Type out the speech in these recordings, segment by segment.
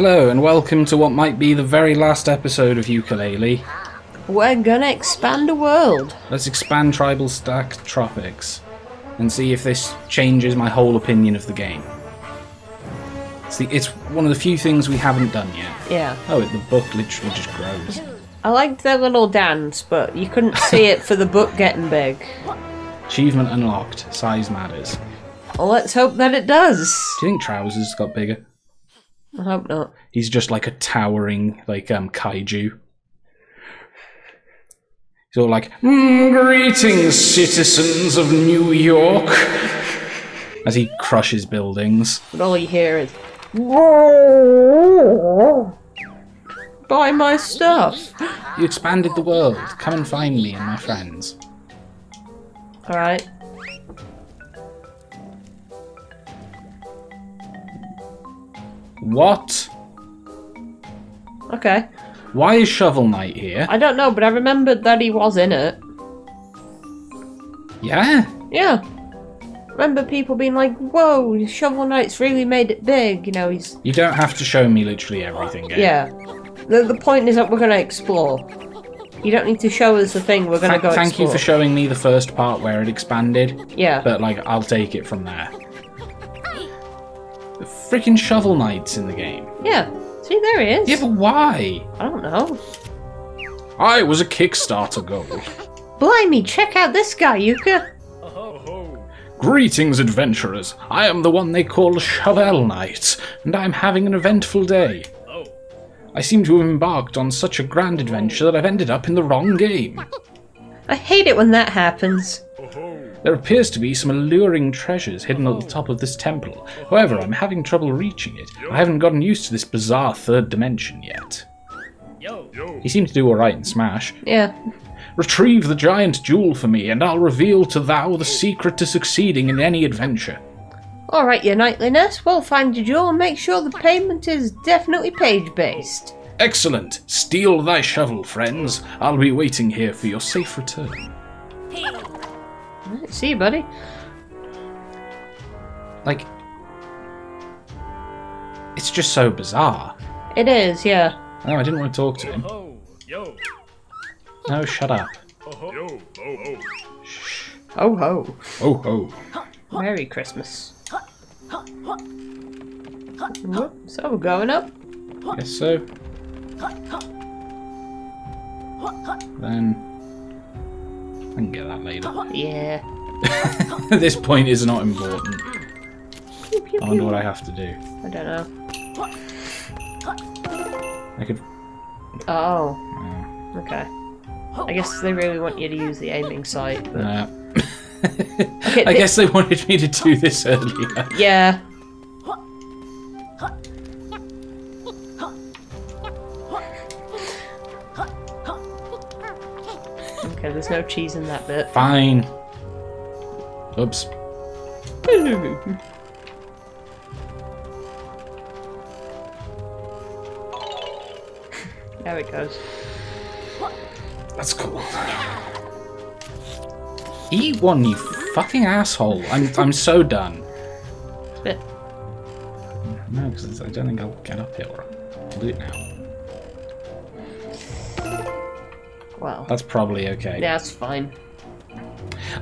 Hello, and welcome to what might be the very last episode of Yooka Laylee. We're gonna expand the world. Let's expand Tribalstack Tropics and see if this changes my whole opinion of the game. It's, the, it's one of the few things we haven't done yet. Yeah. Oh, the book literally just grows. I liked their little dance, but you couldn't see it for the book getting big. Achievement unlocked. Size matters. Well, let's hope that it does. Do you think Trowzers got bigger? I hope not. He's just like a towering, like, um, kaiju. He's all like, "Mm, Greetings, citizens of New York! As he crushes buildings. But all you hear is. Buy my stuff. You expanded the world. Come and find me and my friends. Alright. What? Okay. Why is Shovel Knight here? I don't know, but I remembered that he was in it. Yeah? Yeah. Remember people being like, whoa, Shovel Knight's really made it big. You know, he's. You don't have to show me literally everything. Yeah. The, the point is that we're gonna explore. You don't need to show us the thing, we're gonna Thank, go thank explore. you for showing me the first part where it expanded, Yeah. but like I'll take it from there. Freaking Shovel Knight's in the game. Yeah. See, there he is. Yeah, but why? I don't know. I was a Kickstarter goal. Blimey, check out this guy, Yooka. Greetings, adventurers. I am the one they call Shovel Knight, and I'm having an eventful day. I seem to have embarked on such a grand adventure that I've ended up in the wrong game. I hate it when that happens. There appears to be some alluring treasures hidden at the oh. top of this temple. However, I'm having trouble reaching it. I haven't gotten used to this bizarre third dimension yet. He seemed to do alright in Smash. Yeah. Retrieve the giant jewel for me, and I'll reveal to thou the secret to succeeding in any adventure. Alright, your knightliness, we'll find your jewel and make sure the payment is definitely page based. Excellent! Steal thy shovel, friends. I'll be waiting here for your safe return. Right, see you, buddy. Like, it's just so bizarre. It is, yeah. No, I didn't want to talk to him. No, shut up. Oh ho Oh ho. Oh ho. Merry Christmas. So, oh, we're going up? Yes, so. Then I can get that later. Yeah. This point is not important. Pew, pew, I wonder what I have to do. I don't know. I could. Oh. Okay. I guess they really want you to use the aiming sight, but Okay, I guess they wanted me to do this earlier. yeah. Okay, there's no cheese in that bit. Fine. Oops. There it goes. That's cool. Eat one, you fucking asshole. I'm I'm so done. No, because I don't think I'll get up here. I'll do it now. Well, That's probably okay. yeah, that's fine.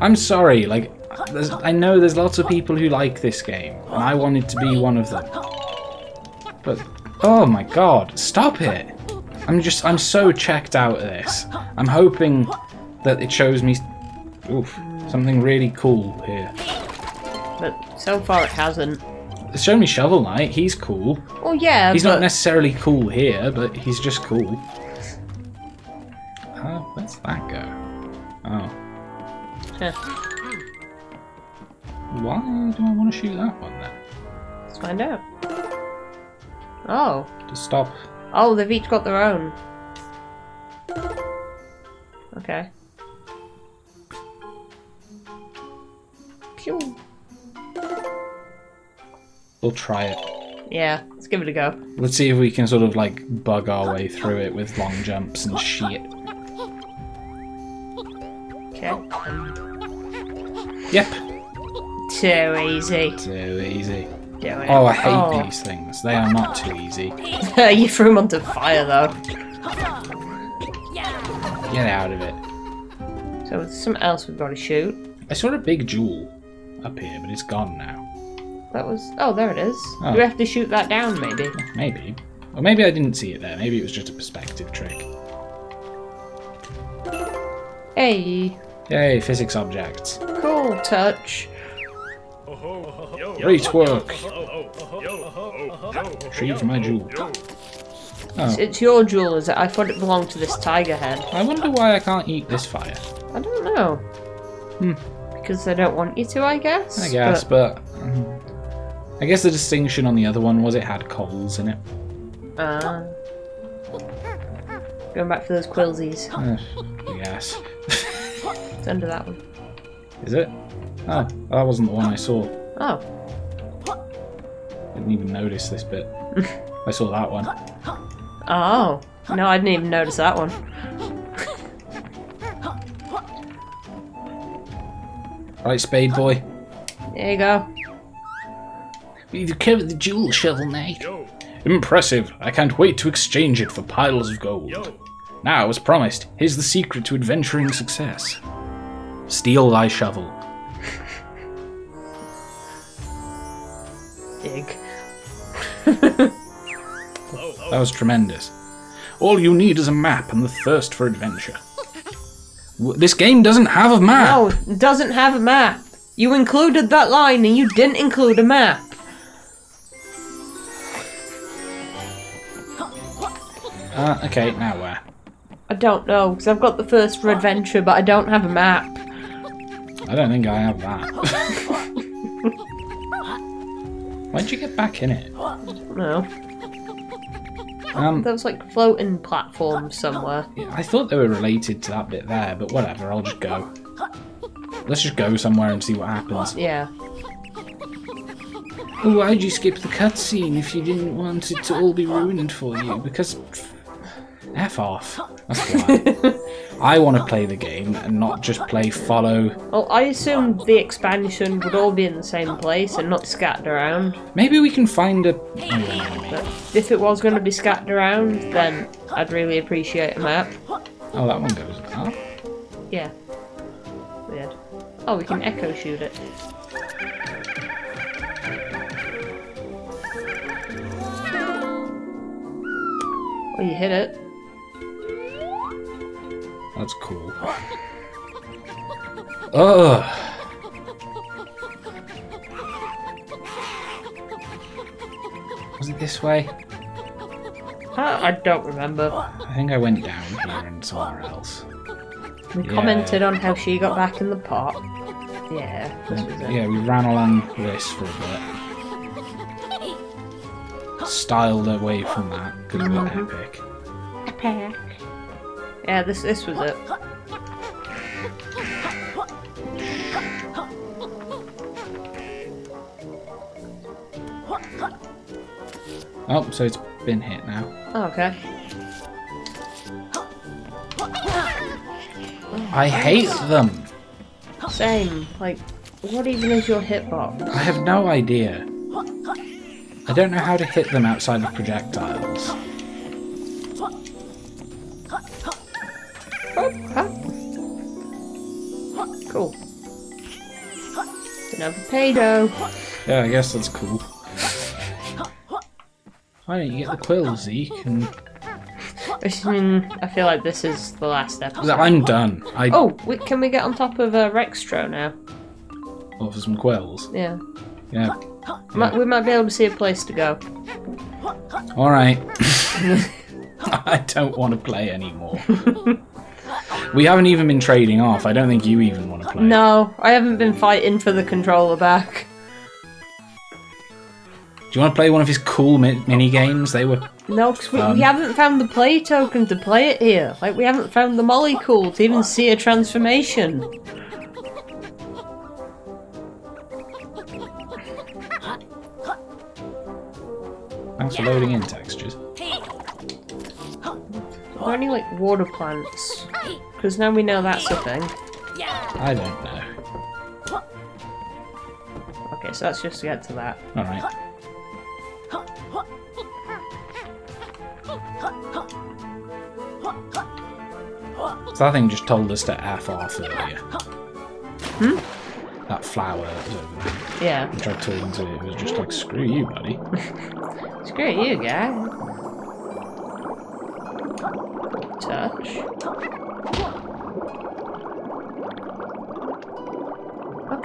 I'm sorry, like, there's, I know there's lots of people who like this game, and I wanted to be one of them. But, oh my god, stop it! I'm just, I'm so checked out of this. I'm hoping that it shows me, oof, something really cool here. But so far it hasn't. It's shown me Shovel Knight, he's cool. Oh yeah, He's but not necessarily cool here, but he's just cool. Why do I want to shoot that one then? let's find out. Oh, To stop. oh, they've each got their own. Okay. Pew. We'll try it. Yeah, let's give it a go. Let's see if we can sort of like bug our way through it with long jumps and shit. Okay. Um, Yep. Too easy. Too easy. Oh, I hate Oh. these things. They are not too easy. you threw him onto fire though. Get out of it. So there's something else we've got to shoot. I saw a big jewel up here, but it's gone now. That was. Oh, there it is. Oh. Do we have to shoot that down, maybe? Maybe. Or maybe I didn't see it there. Maybe it was just a perspective trick. Hey, Yay, physics objects. cool touch. Great work. Retrieve my jewel. Oh, It's your jewel, is it? I thought it belonged to this tiger head. I wonder why I can't eat this fire. I don't know. Hmm. Because they don't want you to, I guess. I guess, But, but... um, I guess the distinction on the other one was it had coals in it. uh, going back for those quillsies. Uh, yes. It's under that one. Is it? Oh, that wasn't the one I saw. Oh, Didn't even notice this bit. I saw that one. oh. No, I didn't even notice that one. Right, Spade Boy. There you go. We've recovered the jewel, Shovel Knight. Impressive. I can't wait to exchange it for piles of gold. Now, as promised, here's the secret to adventuring success. Steal thy shovel. Dig. That was tremendous. All you need is a map and the thirst for adventure. This game doesn't have a map. No, it doesn't have a map. You included that line and you didn't include a map. Uh, okay, now where? I don't know, because I've got the first for adventure, but I don't have a map. I don't think I have that. Why'd you get back in it? No. Um, There was like floating platforms somewhere. I thought they were related to that bit there, but whatever, I'll just go. Let's just go somewhere and see what happens. Yeah. Why'd you skip the cutscene if you didn't want it to all be ruined for you? Because. F off. That's why. I want to play the game and not just play follow. Well, I assumed the expansion would all be in the same place and not scattered around. Maybe we can find a. But if it was going to be scattered around, then I'd really appreciate a map. Oh, that one goes up. Yeah. Weird. Oh, we can echo shoot it. Oh, you hit it. That's cool. Ugh. Was it this way? I, I don't remember. I think I went down here and somewhere else. We Yeah. commented on how she got back in the pot. Yeah, this was it. Yeah, we ran along this for a bit. Styled away from that because we're mm-hmm. epic. Epic. Yeah, this this was it. Oh, so it's been hit now. Oh, okay. I hate them. Same. Like, what even is your hitbox? I have no idea. I don't know how to hit them outside of projectiles. Another pedo. Yeah, I guess that's cool. Why don't you get the quill, Zeke? And I mean, I feel like this is the last episode. I'm done. I Oh, wait, can we get on top of uh, Rextro now? offer some quills. Yeah. Yeah. Might, we might be able to see a place to go. All right. I don't want to play anymore. we haven't even been trading off. I don't think you even want to play. No, I haven't been fighting for the controller back. Do you want to play one of his cool mi- mini games? They were. No, because we, we haven't found the play token to play it here. Like, we haven't found the Mollycool to even see a transformation. Thanks for loading in textures. Are there any, like, water plants? Because now we know that's a thing. I don't know. Okay, so let's just get to that. Alright. So that thing just told us to F off earlier. Hmm? That flower that was over there. Yeah. I tried talking to it, it was just like, screw you, buddy. Screw you, guy. Touch.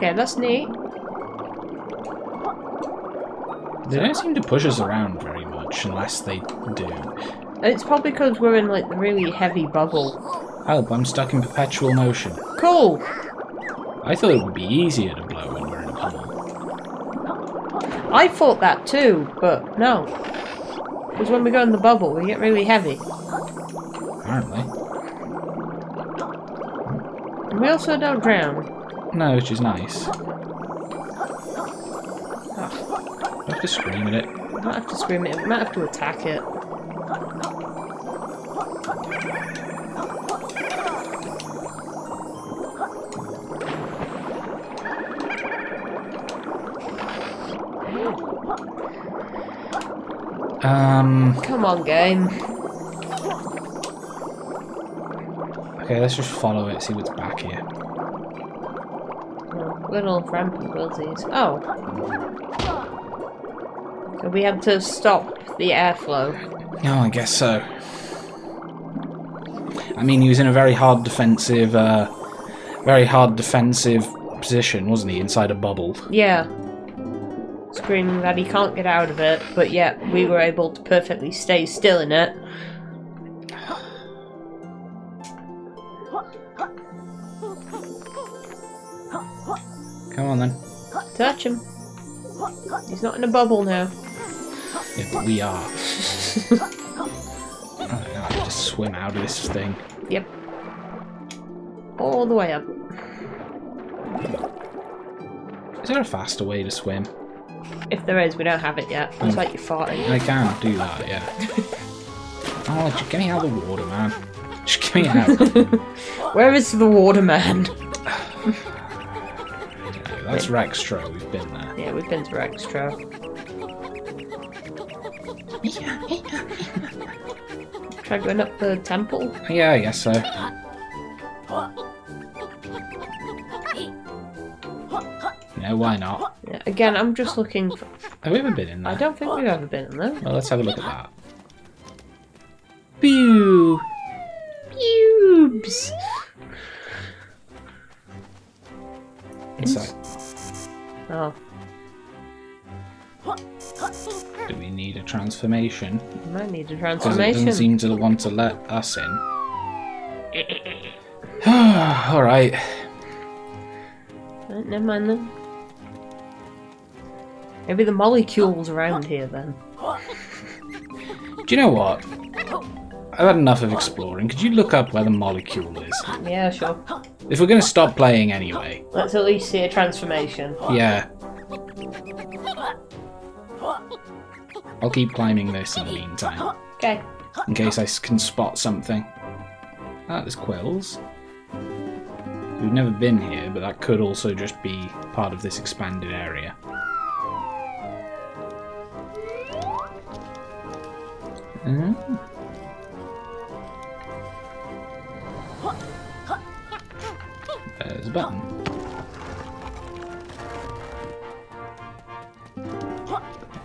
Okay, that's neat. They don't seem to push us around very much unless they do. It's probably because we're in like the really heavy bubble. Help, I'm stuck in perpetual motion. Cool! I thought it would be easier to blow when we're in a bubble. I thought that too, but no. Because when we go in the bubble, we get really heavy. Apparently. And we also don't drown. No, which is nice. I have to scream at it. We might have to scream it, we might have to attack it. Um, Come on, game. okay, let's just follow it, see what's back here. Oh, Little rampant wilties. Oh. So we had to stop the airflow. Oh, I guess so. I mean, he was in a very hard defensive, uh, very hard defensive position, wasn't he, inside a bubble? Yeah. Screaming that he can't get out of it, but yet we were able to perfectly stay still in it. Come on then. Touch him. He's not in a bubble now. Yeah, but we are. Oh, I don't know, I have to swim out of this thing. Yep. All the way up. Is there a faster way to swim? If there is, we don't have it yet. Looks like you're farting. I can do that, yeah. oh, just get me out of the water, man. Just get me out. Where is the waterman? That's Rextro, we've been there. Yeah, we've been to Rextro. Try going up the temple. Yeah, I guess so. No, why not? Yeah, again, I'm just looking for. Have we ever been in there? I don't think we've ever been in there. Well, let's have a look at that. Pew! Pubes! Inside. Oh, Do we need a transformation? we might need a Because it transformation. doesn't seem to want to let us in. Alright. Right, never mind then. Maybe the molecules around here then. Do you know what? I've had enough of exploring. Could you look up where the molecule is? Yeah, sure. If we're going to stop playing anyway. Let's at least see a transformation. Yeah. I'll keep climbing this in the meantime. Okay. In case I can spot something. Ah, there's quills. We've never been here, but that could also just be part of this expanded area. Mhm. There's a button.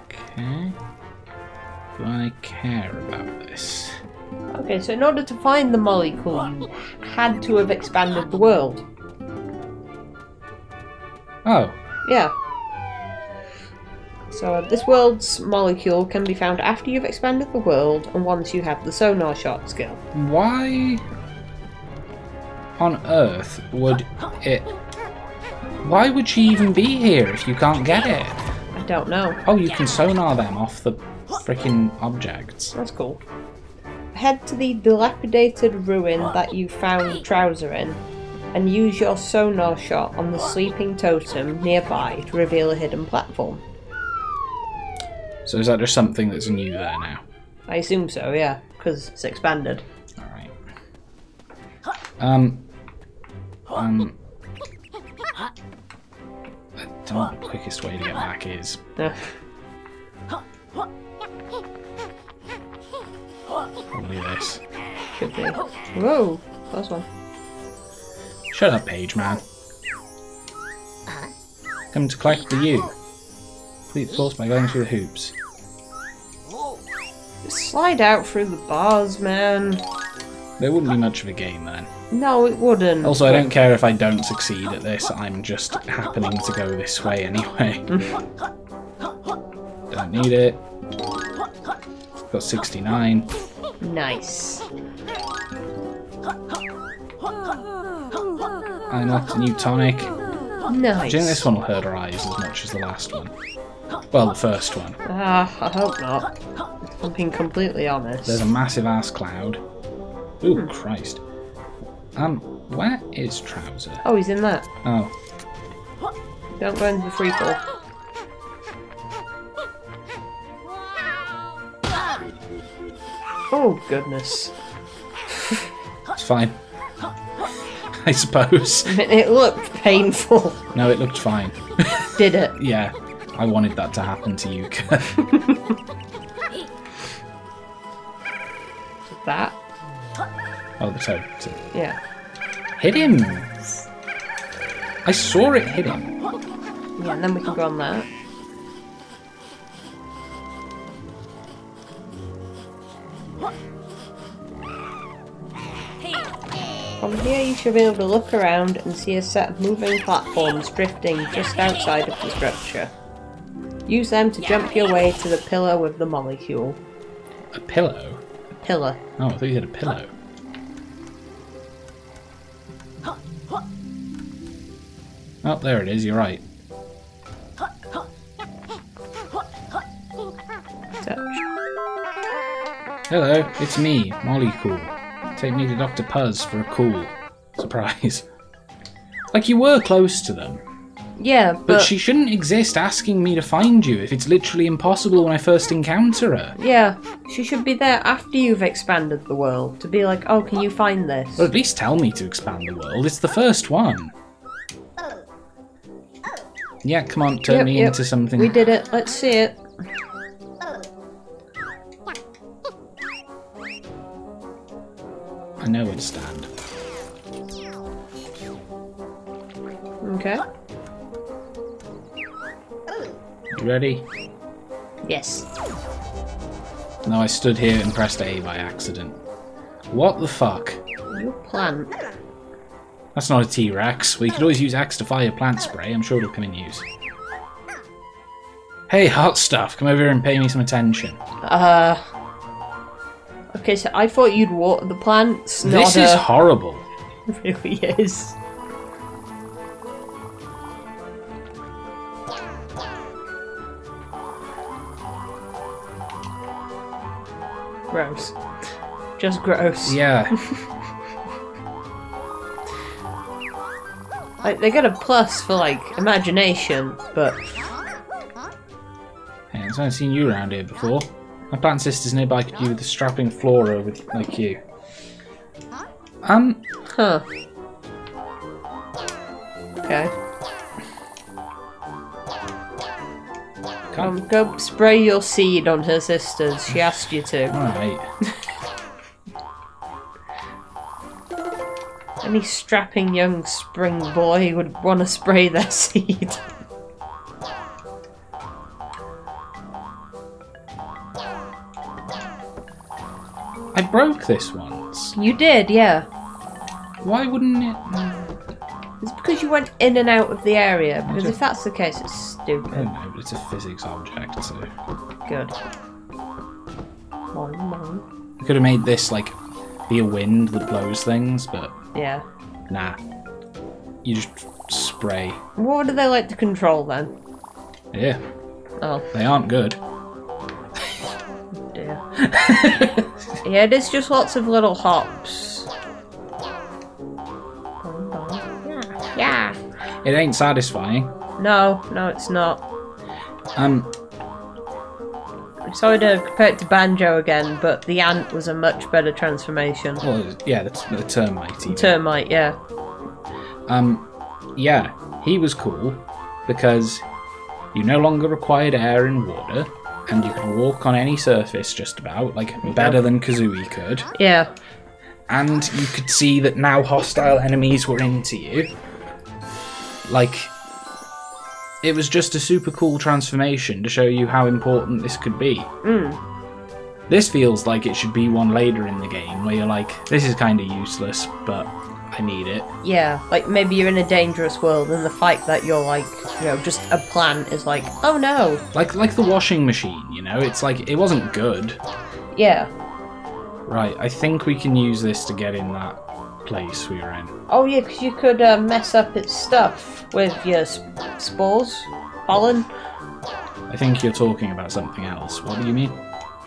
Okay. Do I care about this? Okay, so in order to find the molecule, you had to have expanded the world. Oh, Yeah. So this world's molecule can be found after you've expanded the world and once you have the sonar shot skill. why on earth would it. Why would she even be here if you can't get it? I don't know. Oh, you can sonar them off the freaking objects. That's cool. Head to the dilapidated ruin that you found Trowzer in and use your sonar shot on the sleeping totem nearby to reveal a hidden platform. So is that just something that's new there now? I assume so, yeah, because it's expanded. Alright. Um. Um. I don't know what the quickest way to get back is. Probably this. should be. Whoa, close one. Shut up, page man. Come to collect the U. Complete the course by going through the hoops. Slide out through the bars, man. There wouldn't be much of a game then. No, it wouldn't. Also, I don't care if I don't succeed at this, I'm just happening to go this way anyway. don't need it. Got 69. Nice. I unlocked a new tonic. Nice. I think this one will hurt our eyes as much as the last one. Well, the first one. Ah, I hope not. I'm being completely honest. There's a massive ass cloud. Ooh, Christ. Um, where is Trowzer? Oh, he's in that. Oh, Don't go into the free fall. Oh, goodness. it's fine. I suppose. It looked painful. No, it looked fine. Did it? yeah, I wanted that to happen to you. That? Oh, the toad. So- Yeah. Hit him! I saw it hit him. Yeah, and then we can go on that. From here you should be able to look around and see a set of moving platforms drifting just outside of the structure. Use them to jump your way to the pillar with the molecule. A pillow? A pillar. Oh, I thought you had a pillow. Oh, there it is, you're right. Hello, it's me, Molly Cool. Take me to Dr. Puzz for a cool surprise. like you were close to them, Yeah, but, but, she shouldn't exist asking me to find you if it's literally impossible when I first encounter her. yeah, she should be there after you've expanded the world to be like, oh, can you find this? Or at least tell me to expand the world. It's the first one. Yeah, come on, turn Yep, me yep. into something. We did it. Let's see it. I know where to stand. Okay. You ready? Yes. No, I stood here and pressed A by accident. What the fuck? You plant. That's not a T-Rex. We could always use axe to fire plant spray. I'm sure it'll come in use. Hey, hot stuff, come over here and pay me some attention. Uh. Okay, so I thought you'd water the plants. This is a- horrible. It really is. Gross. Just gross. Yeah. Like they get a plus for like imagination, but Hey, I haven't seen you around here before. My plant sisters nearby could do with a strapping flora with like you. Um, huh. Okay. can't. Um, go spray your seed on her sisters. She asked you to. Alright. Any strapping young spring boy would want to spray their seed. I broke this once. You did, yeah. Why wouldn't it? It's because you went in and out of the area. Because if that's the case, it's I stupid. don't know, but it's a physics object, so. Good. I could have made this like be a wind that blows things, but Yeah. nah. You just spray. What do they like to control then? Yeah, Oh they aren't good. dear. yeah, it is just lots of little hops. Yeah. Yeah. It ain't satisfying. No, no, it's not. Um, Sorry to compare it to Banjo again, but the ant was a much better transformation. well, yeah, the, the termite. even. Termite, yeah. Um, yeah, he was cool. because you no longer required air and water, and you could walk on any surface just about, like better than Kazooie could. Yeah. And you could see that now hostile enemies were into you. Like, it was just a super cool transformation to show you how important this could be. Hmm. This feels like it should be one later in the game where you're like, this is kind of useless, but I need it. Yeah, like maybe you're in a dangerous world and the fight that you're like, you know, just a plant is like, oh no. Like like the washing machine, you know? It's like it wasn't good. Yeah. Right, I think we can use this to get in that place we were in. Oh yeah, because you could uh, mess up its stuff with your sp- spores, pollen, I think you're talking about something else. What do you mean?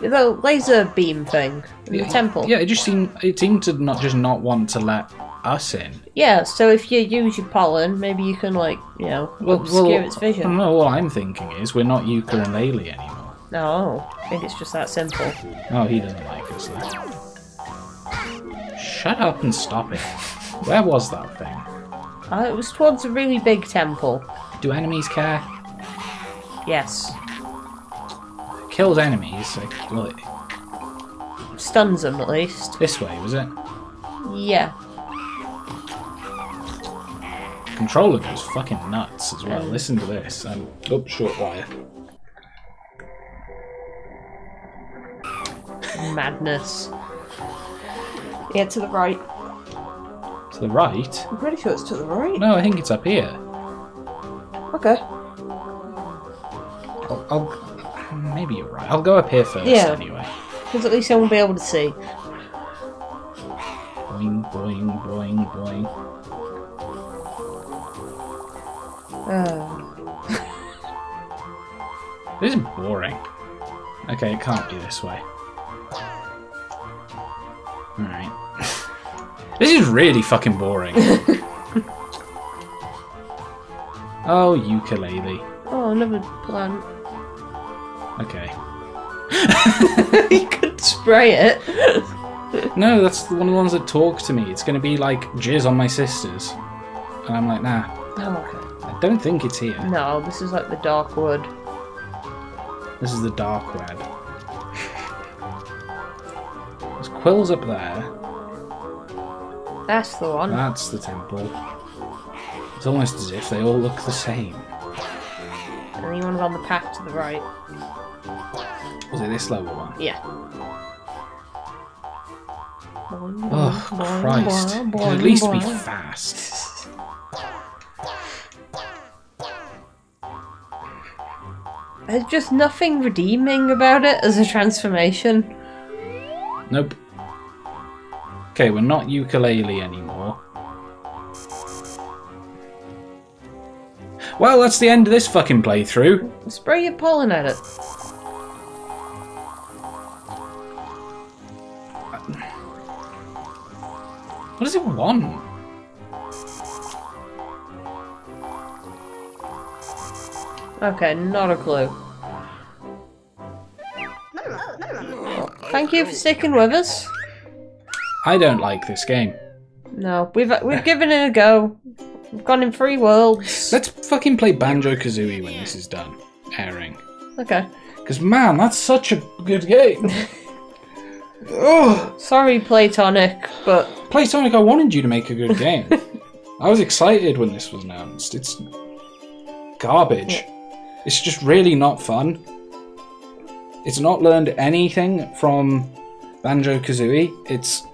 the laser beam thing in the temple. Yeah, it just seemed it seemed to not just not want to let us in. Yeah, so if you use your pollen, maybe you can like, you know, obscure its vision. No, what I'm thinking is we're not Yooka and Laylee anymore. No, I think it's just that simple. Oh, he doesn't like us though. Shut up and stop it. Where was that thing? Uh, it was towards a really big temple. Do enemies care? Yes. Kills enemies. Like, well, it- Stuns them at least. this way was it? Yeah. Controller goes fucking nuts as well. Listen to this. Um, oh, short wire. Madness. Yeah, to the right. To the right? I'm pretty sure it's to the right. No, I think it's up here. Okay. I'll, I'll maybe you're right. I'll go up here first Yeah. anyway. Because at least I won't be able to see. Boing, boing, boing, boing. Uh, This is boring. Okay, it can't be this way. Alright. This is really fucking boring. oh, ukulele. oh, another plant. Okay. you could spray it. No, that's one of the ones that talk to me. It's gonna be like jizz on my sisters. And I'm like, nah, Oh, okay. I don't think it's here. No, this is like the dark wood. This is the dark web. There's quills up there. That's the one. That's the temple. It's almost as if they all look the same. And then you want to go on the path to the right. Was it this level one? Yeah. Oh, Christ. It can at least be fast. There's just nothing redeeming about it as a transformation. Nope. Okay, we're not Yooka Laylee anymore. Well, that's the end of this fucking playthrough. Spray your pollen at it. What does it want? Okay, not a clue. Thank you for sticking with us. I don't like this game. No, we've we've given it a go. We've gone in three worlds. Let's fucking play Banjo Kazooie when this is done airing. Okay. Because, man, that's such a good game. oh, Sorry, Playtonic, but Playtonic, I wanted you to make a good game. I was excited when this was announced. It's garbage. It's just really not fun. It's not learned anything from Banjo Kazooie. It's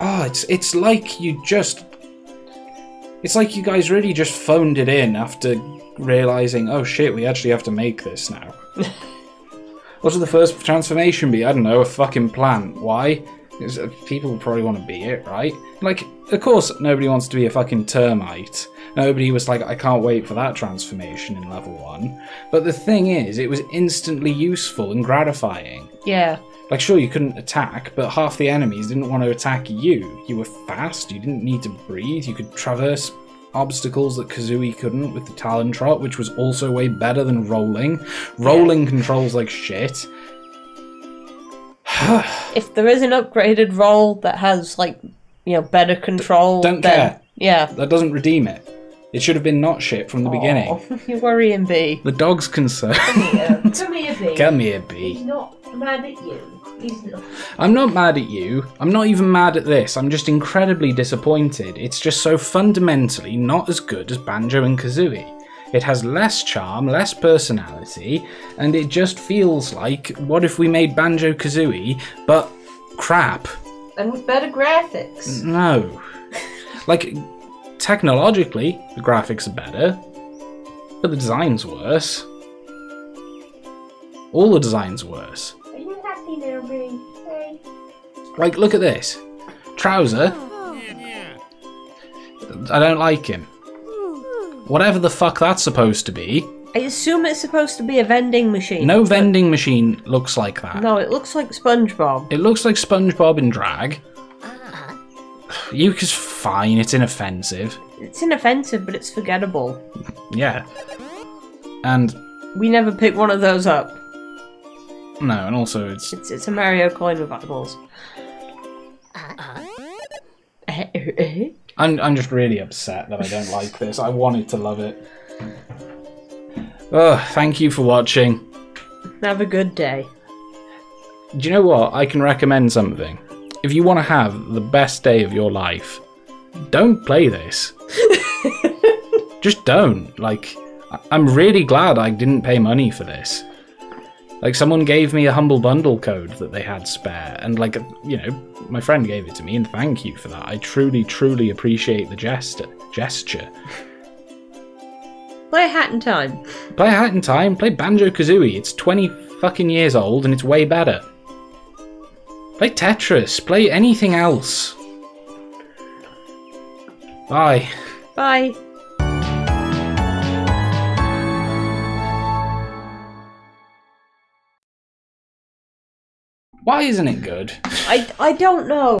ah, it's it's like you just. It's like you guys really just phoned it in after realizing, oh shit, we actually have to make this now. What should the first transformation be? I don't know, a fucking plant. Why? Uh, people probably want to be it, right? Like, of course, nobody wants to be a fucking termite. Nobody was like, I can't wait for that transformation in level one. But the thing is, it was instantly useful and gratifying. yeah. Like, sure, you couldn't attack, but half the enemies didn't want to attack you. You were fast, you didn't need to breathe, you could traverse obstacles that Kazooie couldn't with the Talon Trot, which was also way better than rolling. Rolling controls like shit. If there is an upgraded roll that has like you know better control, Don't then care. yeah, That doesn't redeem it. It should have been not shit from the beginning. Aw, You're worrying B. The dog's concerned. Come here, B. Come here, He's B. not mad at you. He's not. I'm not mad at you. I'm not even mad at this. I'm just incredibly disappointed. It's just so fundamentally not as good as Banjo and Kazooie. It has less charm, less personality, and it just feels like what if we made Banjo Kazooie, but crap. And with better graphics. No. like, technologically, the graphics are better, but the design's worse. All the design's worse. Are you happy now, B? Hey. Like, look at this. Trowzer. I don't like him. Whatever the fuck that's supposed to be. I assume it's supposed to be a vending machine. No vending machine looks like that. No, it looks like SpongeBob. It looks like SpongeBob in drag. Ah. Yooka's fine, it's inoffensive. It's inoffensive, but it's forgettable. Yeah. And, We never pick one of those up. No, and also it's. It's it's a Mario coin with eyeballs. I'm, I'm just really upset that I don't like this. I wanted to love it. Ugh, thank you for watching. Have a good day. Do you know what? I can recommend something. If you want to have the best day of your life, don't play this. Just don't. Like, I'm really glad I didn't pay money for this. Like, someone gave me a Humble Bundle code that they had spare, and, like, you know, my friend gave it to me, and thank you for that. I truly, truly appreciate the gest- gesture. Play Hat in Time. Play Hat in Time, play Banjo Kazooie. It's 20 fucking years old and it's way better. Play Tetris, play anything else. Bye. Bye. Why isn't it good? I, I don't know.